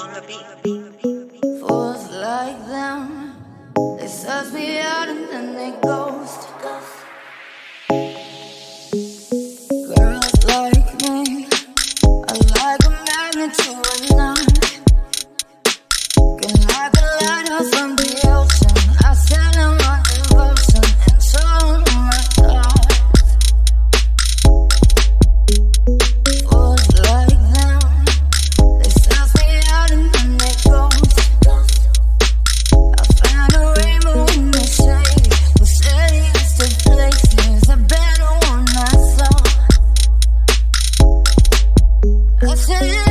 on the beat. Fools like them, they suss me out and then they ghost. Girls like me, I like a magnet to a nun. say